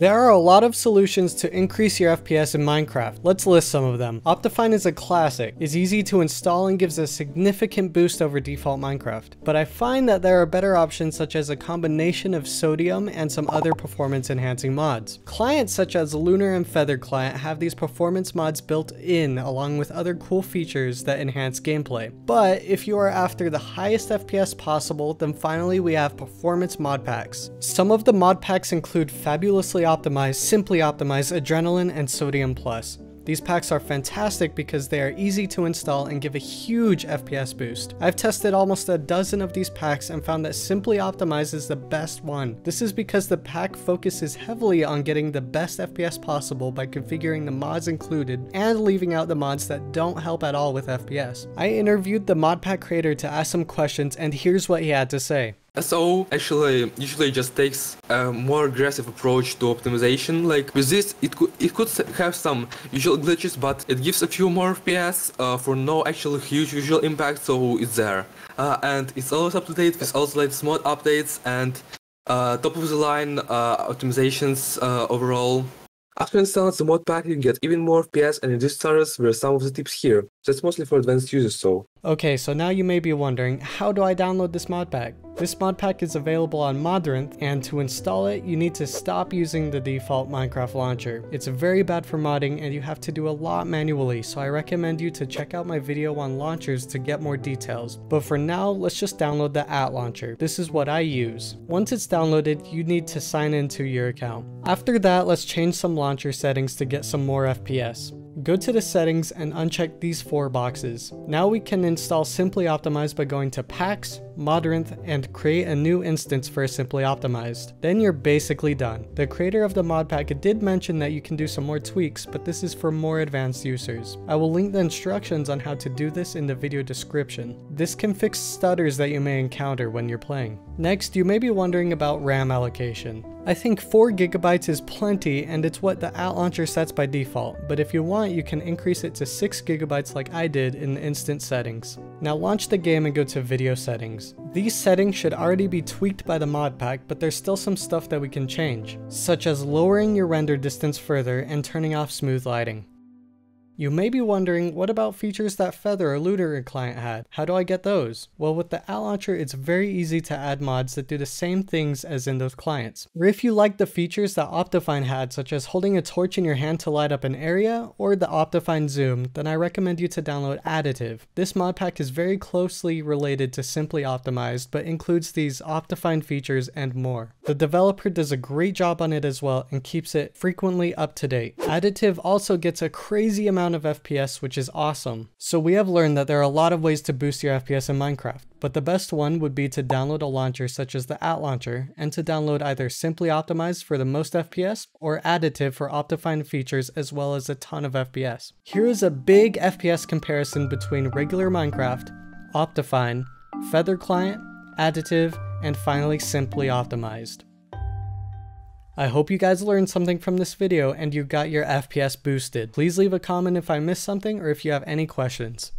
There are a lot of solutions to increase your FPS in Minecraft. Let's list some of them. Optifine is a classic, is easy to install and gives a significant boost over default Minecraft. But I find that there are better options such as a combination of Sodium and some other performance enhancing mods. Clients such as Lunar and Feather Client have these performance mods built in along with other cool features that enhance gameplay. But if you are after the highest FPS possible, then finally we have performance mod packs. Some of the mod packs include fabulously optimize, simply optimize Adrenaline and Sodium Plus. These packs are fantastic because they are easy to install and give a huge FPS boost. I've tested almost a dozen of these packs and found that Simply Optimize is the best one. This is because the pack focuses heavily on getting the best FPS possible by configuring the mods included and leaving out the mods that don't help at all with FPS. I interviewed the mod pack creator to ask some questions and here's what he had to say. SO actually usually just takes a more aggressive approach to optimization. Like with this, it could it could have some usual glitches, but it gives a few more FPS uh, for no actual huge visual impact, so it's there. Uh, and it's always up to date with all the latest mod updates and uh, top of the line uh, optimizations uh, overall. After installing the mod pack, you get even more FPS and reduced starters were some of the tips here. That's mostly for advanced users, so. Okay, so now you may be wondering, how do I download this mod pack? This mod pack is available on Modrinth, and to install it, you need to stop using the default Minecraft launcher. It's very bad for modding, and you have to do a lot manually, so I recommend you to check out my video on launchers to get more details. But for now, let's just download the ATLauncher. This is what I use. Once it's downloaded, you need to sign into your account. After that, let's change some launcher settings to get some more FPS. Go to the settings and uncheck these four boxes. Now we can install Simply Optimized by going to Packs, Modrinth, and create a new instance for Simply Optimized. Then you're basically done. The creator of the mod pack did mention that you can do some more tweaks, but this is for more advanced users. I will link the instructions on how to do this in the video description. This can fix stutters that you may encounter when you're playing. Next, you may be wondering about RAM allocation. I think 4GB is plenty and it's what the ATLauncher sets by default, but if you want you can increase it to 6GB like I did in the instant settings. Now launch the game and go to video settings. These settings should already be tweaked by the mod pack, but there's still some stuff that we can change, such as lowering your render distance further and turning off smooth lighting. You may be wondering, what about features that Feather or Lunar client had? How do I get those? Well, with the ATLauncher, it's very easy to add mods that do the same things as in those clients. Or if you like the features that Optifine had, such as holding a torch in your hand to light up an area, or the Optifine Zoom, then I recommend you to download Additive. This mod pack is very closely related to Simply Optimized, but includes these Optifine features and more. The developer does a great job on it as well and keeps it frequently up to date. Additive also gets a crazy amount of FPS, which is awesome. So we have learned that there are a lot of ways to boost your FPS in Minecraft, but the best one would be to download a launcher such as the ATLauncher, and to download either Simply Optimized for the most FPS, or Additive for Optifine features as well as a ton of FPS. Here is a big FPS comparison between regular Minecraft, Optifine, Feather Client, Additive, and finally Simply Optimized. I hope you guys learned something from this video and you got your FPS boosted. Please leave a comment if I missed something or if you have any questions.